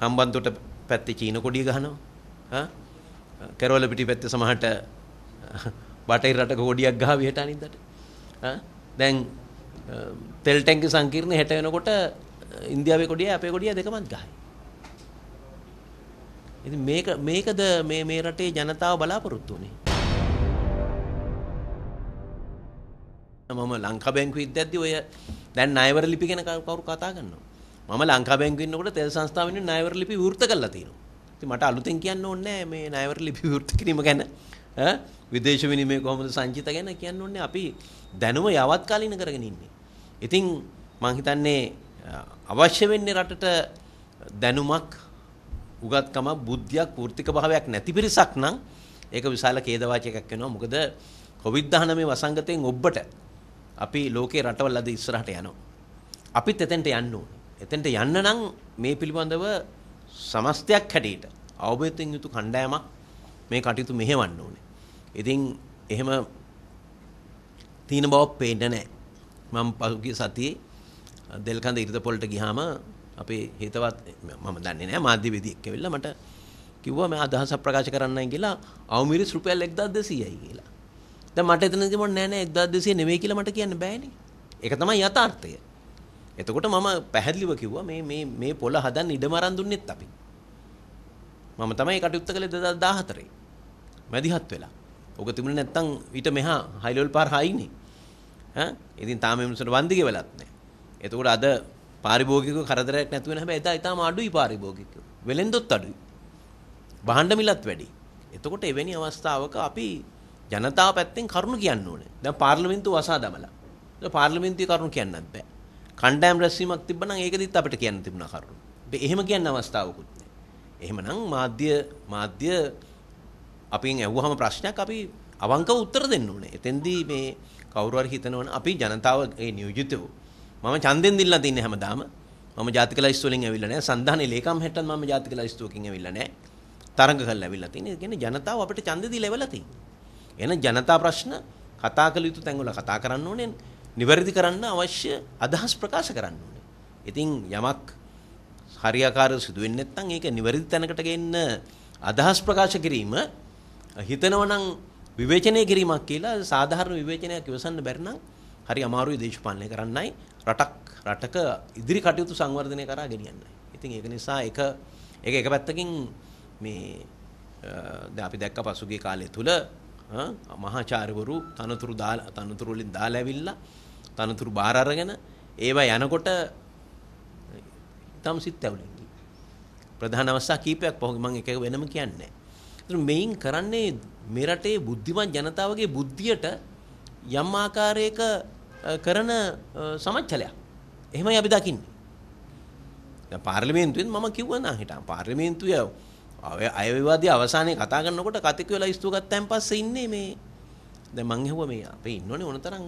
හම්බන්තොට පැත්තේ චීන කොඩිය ගහනවා. ආ කැරවල පිටි පැත්තේ සමහරට බටහිර රටක කොඩියක් ගහ විහෙට අනිද්දට. ආ දැන් තෙල් ටැංකි සංකීර්ණ හෙට වෙනකොට ඉන්දියාවේ කොඩිය අපේ කොඩිය දෙකමත් ගහයි. ඉතින් මේක මේකද මේ මේ රටේ ජනතාව බලාපොරොත්තු වෙන්නේ. මම ලංකා බැංකුවේ ඉද්දැද්දි ඔය දැන් ණයවර ලිපි ගැන කවුරු කතා කරනවා. මම ලංකා බැංකුවේ ඉන්නකොට තෙල් සංස්ථාවෙන් ණයවර ලිපි විවෘත කරලා තියෙනවා. ඉතින් මට අලුතෙන් කියන්න ඕනේ මේ ණයවර ලිපි විවෘත කිරීම ගැන. ඈ විදේශ විනිමය කොහොමද සංචිත ගැන කියන්න ඕනේ අපි දැනුම යවත් කාලින කරගෙන ඉන්නේ. ඉතින් මං හිතන්නේ අවශ්‍ය වෙන්නේ රටට දැනුමක් උගත්කම බුද්ධියක් වෘත්තික භාවයක් නැති පිරිසක් නම් ඒක විශාල ඛේදවාචකයක් වෙනවා. මොකද කොවිඩ්-19 වසංගතයෙන් ඔබට අපි ලෝකේ රටවල් අද ඉස්සරහට යනවා. අපිත් එතෙන්ට යන්න ඕනේ. එතෙන්ට යන්න නම් මේ පිළිබඳව සමස්තයක් හැටියට අවබෝධයෙන් යුතු කණ්ඩායමක් මේ කටයුතු මෙහෙවන්න ඕනේ. ඉතින් එහෙම තීන බවක් පේන්න නැහැ. මම පසුගිය සතියේ දෙල්කඳ ඉරිදපොලට ගියාම අපේ හිතවත් මම දන්නේ නැහැ මාධ්‍යවේදියෙක් ඇවිල්ලා මට කිව්වා මම අදහසක් ප්‍රකාශ කරන්නයි කියලා අවමිරිස් රුපියල් 1200යි කියලා. දැන් මට එතනදී කිව්වොත් නෑ නෑ 1200 නෙවෙයි කියලා මට කියන්න බෑනේ. ඒක තමයි යථාර්ථය. එතකොට මම පැහැදිලිව කිව්වා මේ මේ මේ පොළ හදන්න ඉඩම අරන් දුන්නෙත් අපි. මම තමයි කටයුත්ත කළේ 2014. මැදිහත් වෙලා. ඔක තිබුණේ නැත්තම් ඊට මෙහා හයිලෙවල් පාර හයිනේ. ඈ ඉතින් තාම මේ මිනිස්සුන්ට වන්දි ගෙවලත් නැහැ. එතකොට අද පාරිභෝගිකව කරදරයක් නැතු වෙන හැබැයි එදා ඊටාම අඩුයි පාරිභෝගිකව. වෙලෙන්දොත් අඩුයි. භාණ්ඩ මිලත් වැඩි. එතකොට එවැනි අවස්ථාවක අපි ජනතාව පැත්තෙන් කරුණු කියන්න ඕනේ. දැන් පාර්ලිමේන්තුව වසා දමලා. දැන් පාර්ලිමේන්තුවේ කරුණු කියන්නත් බෑ. කණ්ඩායම් රැස්වීමක් තිබ්බනම් ඒකෙදිත් අපිට කියන්න තිබුණා කරුණු. එහෙම කියන්න අවස්ථාවකුත් නෑ. එහෙමනම් මාධ්‍ය මාධ්‍ය අපින් ඇහුවහම ප්‍රශ්නයක් අපි අවංකව උත්තර දෙන්න ඕනේ. එතෙන්දී මේ කවුරු හරි හිතනවනම් අපි ජනතාවගේ නියෝජිතව මම ඡන්දෙන් දිල්ලා තින්නේ හැමදාම. මම ජාතික ලයිස්තු වලින් ඇවිල්ලා නැහැ. සන්ධානයේ ලේකම් හැටත් මම ජාතික ලයිස්තුවකින් ඇවිල්ලා නැහැ. තරඟ කරලා ඇවිල්ලා තින්නේ. ඒ කියන්නේ ජනතාව අපිට ඡන්ද දීලා එවලා තියෙන්නේ. එහෙනම් ජනතා ප්‍රශ්න කතා කළ යුතු තැන්වල කතා කරන්න ඕනේ. නිවැරදි කරන්න අවශ්‍ය අදහස් ප්‍රකාශ කරන්න ඕනේ. ඉතින් යමක් හරියාකාරව සිදු වෙන්නේ නැත්නම් ඒක නිවැරදි තැනකට ගෙන්න අදහස් ප්‍රකාශ කිරීම හිතනවනම් විවේචනය කිරීමක් කියලා සාධාරණ විවේචනයක් ඉවසන්න බැරි නම් හරි අමාරුයි දේශපාලනය කරන්නයි රටක් රටක ඉදිරි කටයුතු සංවර්ධනය කරා ගෙනියන්නයි. ඉතින් ඒක නිසා ඒක ඒක එක පැත්තකින් මේ දැන් අපි දැක්ක පසුගිය කාලය තුල මහාචාර්යවරු තනතුරු දාලා තනතුරු වලින් දාලා ඇවිල්ලා තනතුරු බාර අරගෙන ඒවා යනකොට ඊටම සිත් ඇවුලින් ප්‍රධාන අවස්ථා කීපයක් පහු මම එක වෙනම කියන්නේ නැහැ. මෙයින් කරන්නේ මේ රටේ බුද්ධිමත් ජනතාවගේ බුද්ධියට යම් ආකාරයක කරන සමච්චලයක්. එහෙමයි අපි දකින්නේ. දැන් පාර්ලිමේන්තුවෙන් මම කිව්වා නා හිටා පාර්ලිමේන්තුවේ අය විවාදයේ අවසානයේ කතා කරනකොට කතික වෙලා ඉස්තු ගත්තයින් පස්සේ ඉන්නේ මේ දැන් මං ඇහුවා මේ අපේ ඉන්නෝනේ ඕනතරම්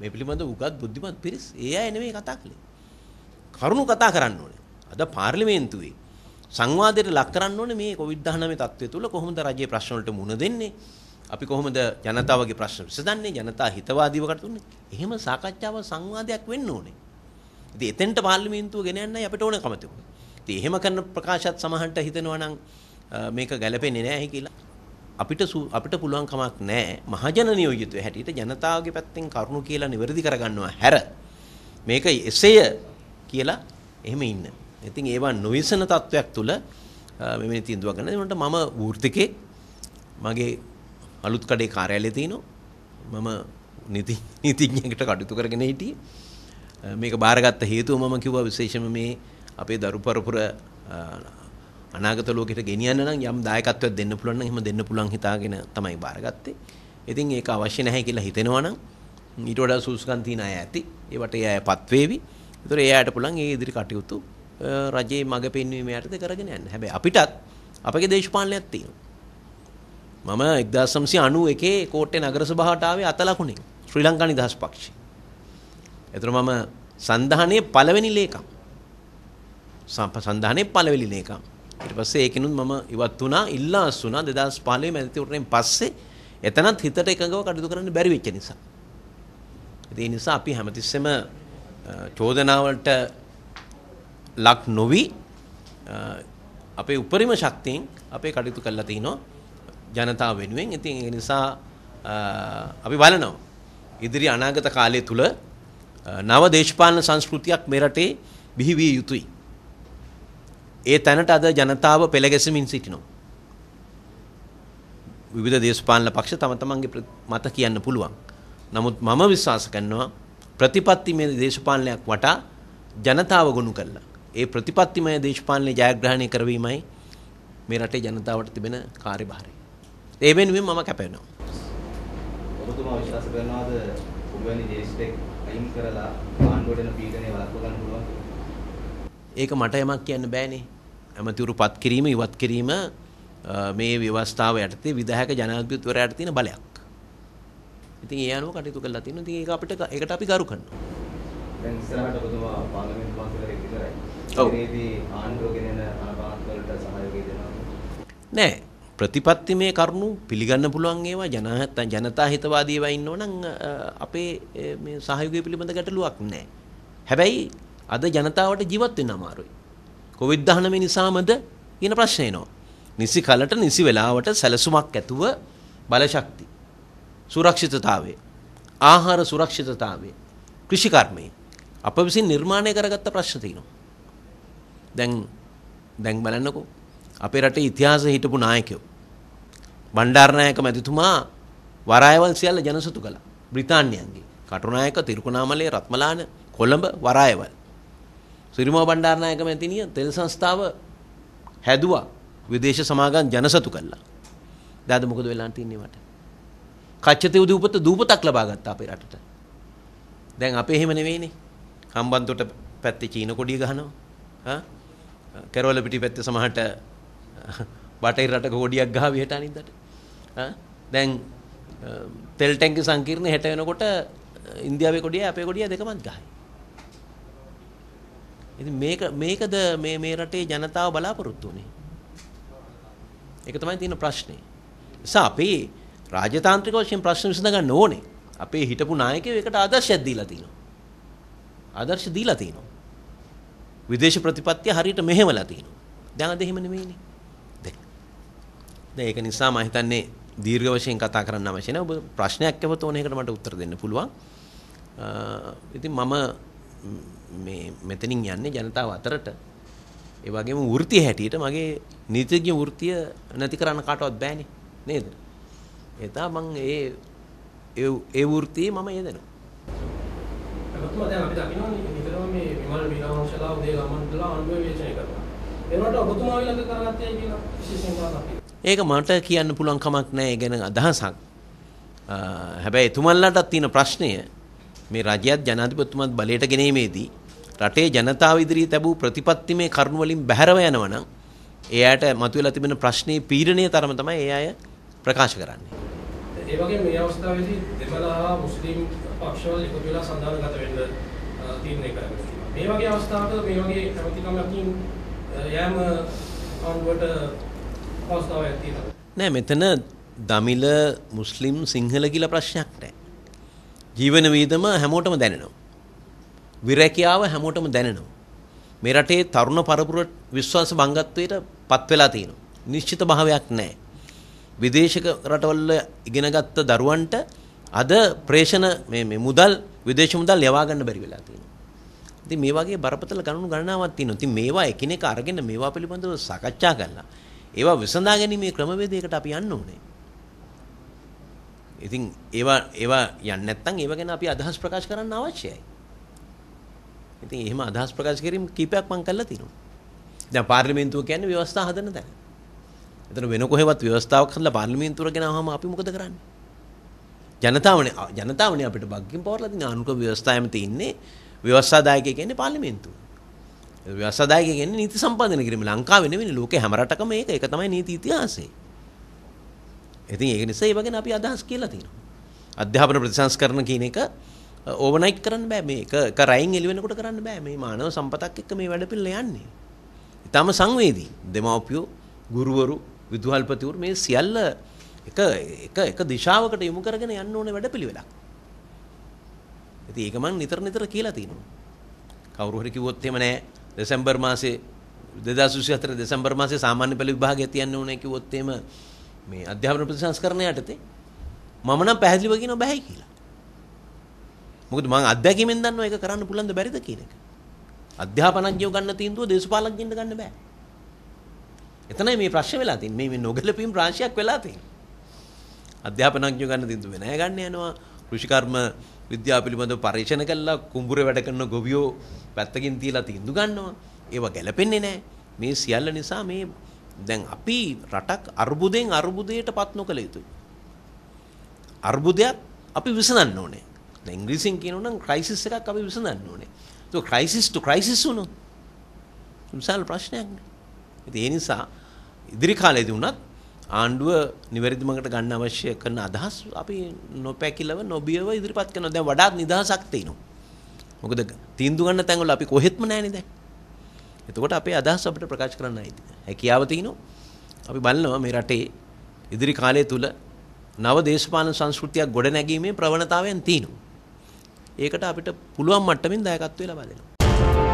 මේ පිළිබඳව උගත් බුද්ධිමත් පිරිස් ඒ අය නෙමෙයි කතා කළේ. කරුණු කතා කරන්න ඕනේ. අද පාර්ලිමේන්තුවේ සංවාදයට ලක් කරන්න ඕනේ මේ කොවිඩ්-19 තත්ත්වය තුළ කොහොමද රජයේ ප්‍රශ්න වලට මුහුණ දෙන්නේ? අපි කොහොමද ජනතාවගේ ප්‍රශ්න විසඳන්නේ? ජනතා හිතවාදීව කටයුතු එහෙම සාකච්ඡාවක් සංවාදයක් වෙන්න ඕනේ. ඉතින් එතෙන්ට පාර්ලිමේන්තුව ගෙන යන්නයි අපිට ඕනකම තිබුණේ. ඉතින් එහෙම කරන ප්‍රකාශات සමහන්ට හිතෙනවා නම් මේක ගැළපෙන්නේ නැහැ කියලා. අපිට අපිට පුළුවන් කමක් නැහැ මහජන නියෝජිතව හැටියට ජනතාවගේ පැත්තෙන් කරුණු කියලා නිවැරදි කරගන්නවා හැර මේක එසේය කියලා එහෙම ඉන්න. ඉතින් ඒවා නොවිසන තත්වයක් තුළ මෙවැනි තීන්දුවක් ගන්න. ඒකට මම වෘත්තිකේ මගේ අලුත් කඩේ කාර්යාලයේ තිනවා. මම නීති නීතිඥයෙකුට කටයුතු කරගෙන හිටියේ. මේක බාරගත්ත හේතුව මම කිව්වා විශේෂම මේ අපේ දරු පරපුර අනාගත ලෝකෙට ගෙනියන්න නම් යම් දායකත්වයක් දෙන්න පුළුවන් නම් එහෙම දෙන්න පුළුවන් හිතාගෙන තමයි බාරගත්තේ. ඉතින් ඒක අවශ්‍ය නැහැ කියලා හිතෙනවා නම් ඊට වඩා සුසුකම් තියන අය ඇති. ඒවට ඒ අයපත් වේවි. ඒතර ඒ අයට පුළුවන් ඒ ඉදිරි කටයුතු රජයේ මඟ පෙන්වීම යටතේ කරගෙන යන්න. හැබැයි අපිටත් අපගේ දේශපාලනයක් තියෙනවා. මම 1991 කෝට්ටේ නගර සභාවට ආවේ අත ලකුණෙන් ශ්‍රී ලංකා නිදහස් පක්ෂය. ඒතර මම සන්ධානයේ පළවෙනි ලේකම්. සන්ධානයේ පළවෙනි ලේකම්. ඊට පස්සේ ඒකිනුත් මම ඉවත් වුණා ඉල්ලාස් වුණා 2015 මැදිතුරෙන් පස්සේ එතනත් හිතට එකඟව කටයුතු කරන්න බැරි වෙච්ච නිසා. ඒ නිසා අපි හැමතිස්සෙම චෝදනාවලට ලක් නොවි අපේ උපරිම ශක්තියෙන් අපේ කටයුතු කළා තිනවා ජනතාව වෙනුවෙන්. ඉතින් ඒ නිසා අපි බලනවා ඉදිරි අනාගත කාලය තුල නව දේශපාලන සංස්කෘතියක් මේ රටේ බිහි විය යුතුයි. ඒ තැනට අද ජනතාව පෙළගැසමින් සිටිනවා. විවිධ දේශපාලන පක්ෂ තම තමන්ගේ මත කියන්න පුළුවන්. නමුත් මම විශ්වාස කරනවා ප්‍රතිපත්තිමය දේශපාලනයක් වටා ජනතාව ගොනු කළා. ඒ ප්‍රතිපත්තිමය දේශපාලනය ජයග්‍රහණය කරවීමයි මේ රටේ ජනතාවට තිබෙන කාර්යභාරය. ඒ වෙනුවෙන් මම කැපවෙනවා. ඔබතුමා විශ්වාස කරනවාද ඔබවැනි ජේෂ්ඨෙක් අයින් කරලා ආණ්ඩුවට එන පීඩනය වළක්ව ගන්න පුළුවන් ඒක මට යමක් කියන්න බෑනේ. ඇමතිවරු පත් කිරීම ඉවත් කිරීම මේ ව්‍යවස්ථාව යටතේ විධායක ජනාධිපතිවරයාට තියෙන බලයක්. ඉතින් ඒ අනුව කටයුතු කරලා තියෙනවා. ඉතින් ඒක අපිට ඒකට අපි ගරු කරනවා. දැන් ඉස්සරහට ඔබතුමා පාර්ලිමේන්තු මන්ත්‍රීවරයෙක් විතරයි. ඔව්. ඒකේදී ආණ්ඩුව ගෙනෙන අනපාත් වලට සහයෝගය දෙනවා. නෑ ප්‍රතිපත්තිමය කරුණු පිළිගන්න පුළුවන් ඒවා ජනහත ජනතා හිතවාදී ඒවා ඉන්නවනම් අපේ මේ සහයෝගය පිළිබඳ ගැටලුවක් නෑ. හැබැයි අද ජනතාවට ජීවත් වෙන්න අමාරුයි. කොවිඩ් 19 නිසාමද කියන ප්‍රශ්නේ එනවා. නිසි කලට නිසි වෙලාවට සැලසුමක් ඇතුව බලශක්ති සුරක්ෂිතතාවය ආහාර සුරක්ෂිතතාවය කෘෂිකර්මය අප විසින් නිර්මාණය කරගත්ත ප්‍රශ්න තියෙනවා. දැන් දැන් බලන්නකෝ අපේ රටේ ඉතිහාසය හිටපු නායකයෝ බණ්ඩාරනායක මැතිතුමා වරායවල් සියල්ල ජනසතු කළා. බ්‍රිතාන්‍යයන්ගේ කටුනායක තිරුකුණාමලේ රත්මලාන කොළඹ වරායවල්. සිරිමෝ බණ්ඩාරනායක මැතිනිය තෙල් සංස්ථාව හැදුවා විදේශ සමාගම් ජනසතු කළා. දාද මොකද වෙලා තින්නේ මට? කච්චතේ උදූපත දූපතක් ලබා ගත්තා අපේ රටට. දැන් අපේ එහෙම නෙවෙයිනේ. හම්බන්තොට පැත්තේ චීන කොඩිය ගහනවා. හා? කැරවල පිටි පැත්තේ සමහරට බටහිර රටක කොඩියක් ගහ විහෙට අනිද්දට. හා? දැන් තෙල් ටැංකි සංකීර්ණ හෙට වෙනකොට ඉන්දියාවේ කොඩිය අපේ කොඩිය දෙකමත් ගහයි. ඉතින් මේක මේකද මේ මේ රටේ ජනතාව බලාපොරොත්තු වෙන්නේ. ඒක තමයි තියෙන ප්‍රශ්නේ. නිසා අපේ රාජතාන්ත්‍රික වශයෙන් ප්‍රශ්න විසඳ ගන්න ඕනේ. අපේ හිටපු නායකයෝ ඒකට ආදර්ශයක් දීලා තිනවා. ආදර්ශ දීලා තිනවා. විදේශ ප්‍රතිපත්තිය හරියට මෙහෙवला තිනවා. දැන් අද එහෙම නෙමෙයිනේ. දැන්. දැන් ඒක නිසා මම හිතන්නේ දීර්ඝ වශයෙන් කතා කරන්න අවශ්‍ය නැහැ. ඔබ ප්‍රශ්නයක් ඇහුවොත් ඕන එකට මට උත්තර දෙන්න පුළුවන්. ඉතින් මම මේ මෙතනින් යන්නේ ජනතාව අතරට ඒ වගේම වෘත්තිය හැටියට මගේ නීතිඥ වෘත්තිය නැති කරන්න කාටවත් බෑනේ නේද? එතා මං ඒ ඒ වෘත්තියේ මම යෙදෙනවා. එතකොට දැන් අපි දකිනවා නිතරම මේ විමල් වීරවංශලා උදේ ගමන්දලා ආණ්ඩුව විවේචනය කරනවා. ඒවට ඔබතුමා ඊළඟ කරගත්තේ කියලා විශේෂයෙන් ඒක මට කියන්න පුළුවන් කමක් නැහැ ඒ ගැන අදහසක්. හැබැයි එතුමන්ලටත් තියෙන ප්‍රශ්නය මේ රජයත් ජනාධිපතිතුමත් බලයට ගෙනීමේදී රටේ ජනතාව ඉදිරියේ තැබූ ප්‍රතිපත්තිමේ කරුණු වලින් බැහැරව යනවා නම් එයාට මතුවලා තිබෙන ප්‍රශ්නේ පීඩනීය තරම තමයි ඒ අය ප්‍රකාශ කරන්නේ. ඒ වගේ මේ අවස්ථාවේදී දෙමළ හා මුස්ලිම් පක්ෂවල එකතු වෙලා සන්ධානගත වෙන්න තීරණය කරගෙන තියෙනවා. මේ වගේ අවස්ථාවක මේ වගේ කැමැතිකමකින් යෑම ආණ්ඩුවට අවස්ථාවක් තියෙනවා. නෑ මෙතන දමිළ මුස්ලිම් සිංහල කියලා ප්‍රශ්නයක් නෑ. ජීවන වීදම හැමෝටම දැනෙනවා. විරැකියාව හැමෝටම දැනෙනවා. මේ රටේ තරුණ පරපුර විශ්වාස භංගත්වයට පත් වෙලා තියෙනවා. නිශ්චිත භාවයක් නැහැ. විදේශක රටවල ඉගෙනගත්ත දරුවන්ට අද ප්‍රේෂණ මේ මේ මුදල් විදේශ මුදල් යවා ගන්න බැරි වෙලා තියෙනවා. ඉතින් මේ වගේ බරපතල ගණනු ගණනාවක් තියෙනවා. ඉතින් මේවා එකිනෙක අරගෙන මේවා පිළිබඳව සාකච්ඡා කරලා ඒවා විසඳා ගැනීමේ ක්‍රමවේදයකට අපි යන්න ඕනේ. ඉතින් ඒවා ඒවා යන්නේ නැත්නම් ඒව ගැන අපි අදහස් ප්‍රකාශ කරන්න අවශ්‍යයි. ඉතින් එහෙම අදහස් ප්‍රකාශ කිරීම කීපයක් මම කළා තියෙනවා. දැන් පාර්ලිමේන්තුව කියන්නේ ව්‍යවස්ථා හදන තැන. එතන වෙන කොහෙවත් ව්‍යවස්ථාවක් හදලා පාර්ලිමේන්තුවට ගෙනාවම අපි මොකද කරන්නේ? ජනතාවනේ ජනතාවනේ අපිට භාග්‍යම් පවර්ලා තියෙන අනුක ව්‍යවස්ථාවෙම තියෙන්නේ ව්‍යවස්ථාදායකයෙක් කියන්නේ පාර්ලිමේන්තුව. ව්‍යවස්ථාදායකයෙක් කියන්නේ නීති සම්පාදනය කිරීම ලංකාවේ නෙවෙයි ලෝකේ හැම රටකම මේක. ඒක තමයි නීති ඉතිහාසය. ඉතින් ඒක නිසා ඒ වගේ අපි අදහස් කියලා තියෙනවා. අධ්‍යාපන ප්‍රතිසංස්කරණ කියන එක ඕවර්නයිට් කරන්න බෑ මේක එක රයින් එළි වෙනකොට කරන්න බෑ මේ මානව සම්පතක් එක්ක මේ වැඩ පිළිල යන්නේ. ඊටම සංවේදී දෙමව්පියෝ ගුරුවරු විදුහල්පතිවරු මේ සියල්ල එක එක එක දිශාවකට යොමු කරගෙන යන්න ඕනේ වැඩපිළිවෙලක්. ඉතින් ඒක මම නිතර නිතර කියලා තියෙනවා. කවුරු හරි කිව්වොත් එහෙම නෑ දෙසැම්බර් මාසේ දෙදස් විසි අතර දෙසම්බර් මාසේ සාමාන්‍ය පෙළ විභාගය තියන්න ඕනේ කිව්වොත් එහෙම මේ අධ්‍යාපන ප්‍රතිසංස්කරණය යටතේ මම නම් පැහැදිලිව කියනවා බෑයි කියලා. මොකද මම අත්දැකීමෙන් දන්නවා ඒක කරන්න පුළුවන්ද බැරිද කියන එක. අධ්‍යාපනඥයෝ ගන්න තීන්දුව දේශපාලඥයින්ට ගන්න බෑ. එතනයි මේ ප්‍රශ්න වෙලා තියෙන්නේ. මේ මේ නොගැලපීම් රාශියක් වෙලා තියෙන්නේ. අධ්‍යාපනඥයෝ ගන්න තීන්දුව නෑ ගන්න යනවා. කෘෂිකර්ම විද්‍යාව පිළිබඳව පරීක්ෂණ කළා කුඹුරේ වැඩ කරන ගොවියෝ පැත්තකින් තියලා තීන්දුව ගන්නවා. ඒවා ගැලපෙන්නේ නෑ. මේ සියල්ල නිසා මේ දැන් අපි රටක් අර්බුදයෙන් අර්බුදයට පත් නොකළ යුතුයි. අර්බුදයක් අපි විසඳන්න ඕනේ. දැන් ඉංග්‍රීසියෙන් කියනවා නම් ක්‍රයිසිස් එකක් අපි විසඳන්න ඕනේ. ඒක ක්‍රයිසිස් ටු ක්‍රයිසිස් වුණොත් විශාල ප්‍රශ්නයක් නේ. ඉතින් ඒ නිසා ඉදිරි කාලේදී වුණත් ආණ්ඩුව නිවැරදි මඟට ගන්න අවශ්‍ය කරන අදහස් අපි නොපැකිලව නොබියව ඉදිරිපත් කරනවා. දැන් වඩාත් නිදහසක් තියෙනවා. මොකද තීන්දුව ගන්න තැන්වල අපි කොහෙත්ම නැහැනේ දැන්. එතකොට අපේ අදහස් අපිට ප්‍රකාශ කරන්න හැකියාව තියෙනවා. අපි බලනවා මේ රටේ ඉදිරි කාලය තුල නව දේශපාලන සංස්කෘතියක් ගොඩනැගීමේ ප්‍රවණතාවයන් තියෙනවා. ඒකට අපිට පුළුවන් මට්ටමින් දායකත්වය ලබා දෙනවා.